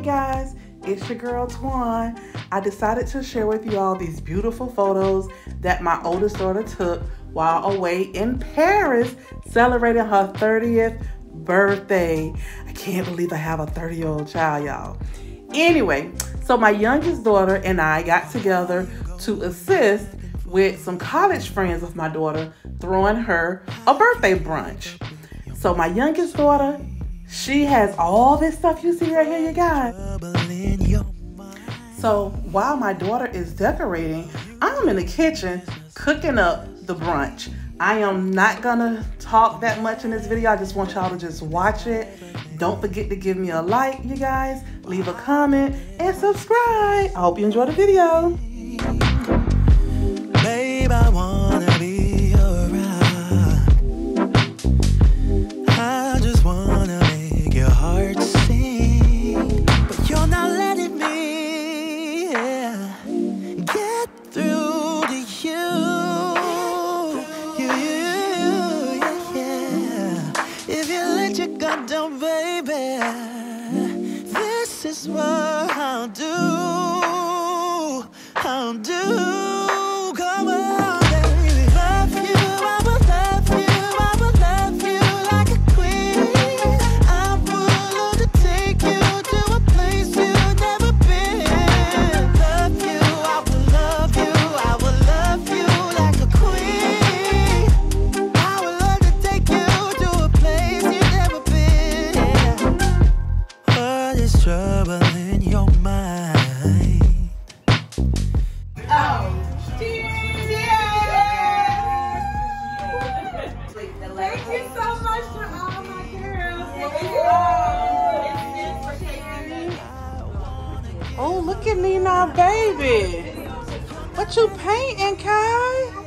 Hey guys, it's your girl Twaun. I decided to share with you all these beautiful photos that my oldest daughter took while away in Paris celebrating her 30th birthday. I can't believe I have a 30 year old child, y'all. Anyway, so my youngest daughter and I got together to assist with some college friends of my daughter throwing her a birthday brunch. So my youngest daughter, she has all this stuff you see right here, you guys. So while my daughter is decorating, I'm in the kitchen cooking up the brunch. I am not gonna talk that much in this video. I just want y'all to just watch it. Don't forget to give me a like, you guys. Leave a comment and subscribe. I hope you enjoy the video. Heart sing. But you're not letting me get through to you. You, you, yeah. If you let your guard down, baby, this is what I'll do. I'll do. What is trouble in your mind? Thank you so much to all my girls. Oh, look at Nina, baby. What you painting, Kai?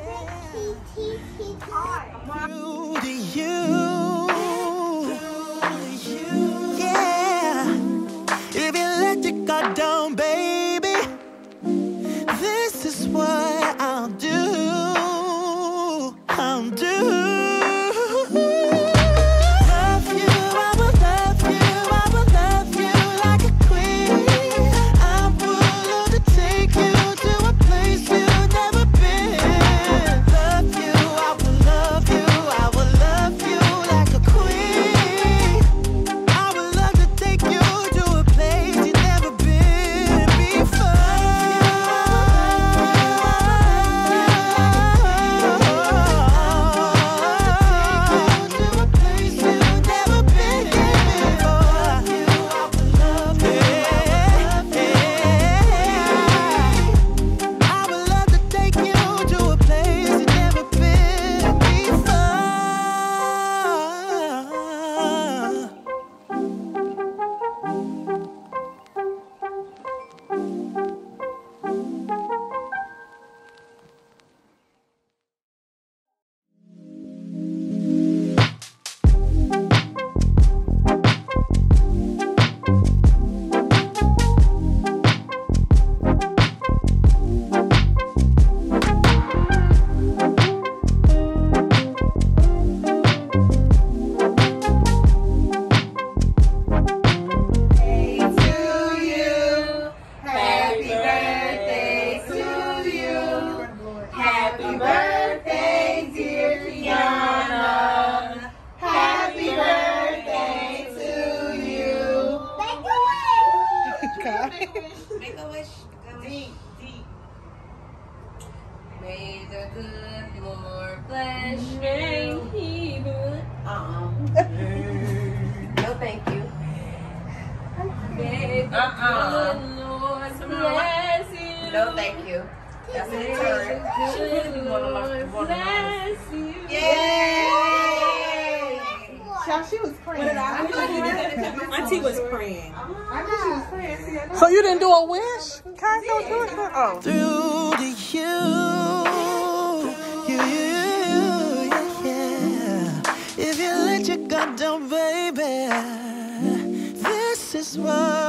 Do. Good Lord bless you. Uh-uh. no, thank you. May the Uh-uh. good Lord bless you. No, thank you. That's a May turn. good Lord bless you. Yay! Child, she was praying. Auntie was praying. I knew she was praying. See, I know. So you didn't do a wish? Kai, don't do it. Oh. Through to you. got down, baby. This is what.